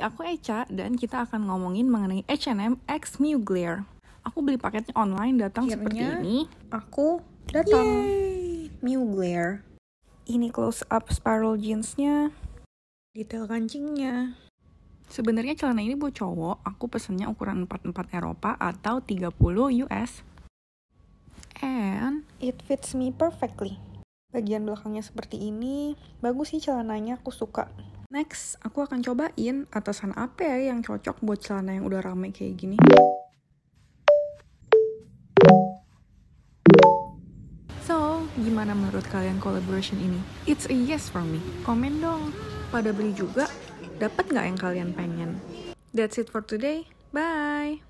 Hai, aku Echa dan kita akan ngomongin mengenai H&M X Mugler. Aku beli paketnya online datang seperti Akhirnya, ini. Aku datang. Yeay. Mugler. Ini close up spiral jeansnya. Detail kancingnya. Sebenarnya celana ini buat cowok, aku pesennya ukuran 44 Eropa atau 30 US. And It fits me perfectly. Bagian belakangnya seperti ini. Bagus sih celananya, aku suka. Next, aku akan cobain atasan apa ya yang cocok buat celana yang udah rame kayak gini. So, gimana menurut kalian collaboration ini? It's a yes for me. Komen dong. Pada beli juga, dapat nggak yang kalian pengen? That's it for today. Bye.